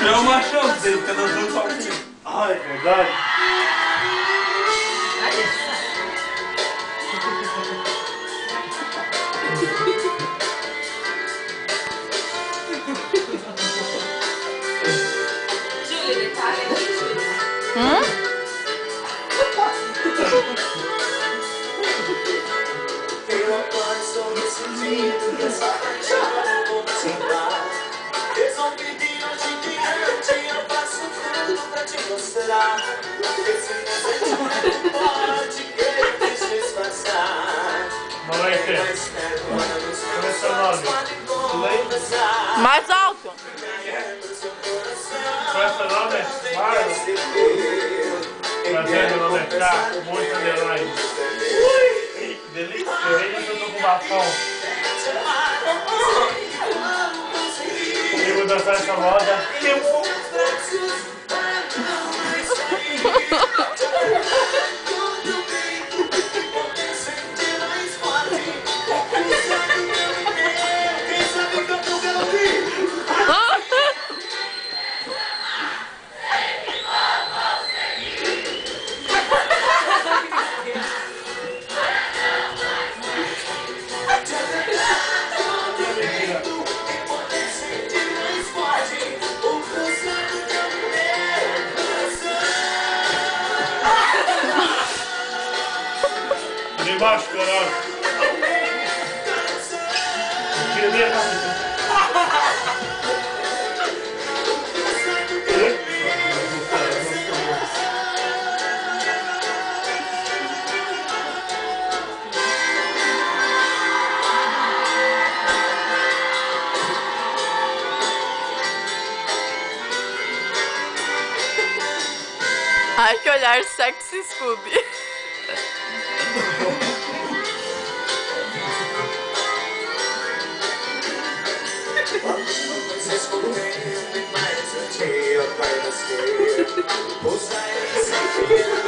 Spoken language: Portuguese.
Já é o machão dele, fica dançando sozinho. Ah, é verdade? Hum? Quando os como é. Mais alto. Qual é seu nome? Marlon? Prazer, meu nome é Thiago, muito underline. Ui, que delícia, eu ainda tô com bafão. Eu vou dançar essa moda. Baixo, caralho. Tira camisa. Ai, que olhar sexy Scooby. Escondendo, mas um dia vai nascer. Esse dia.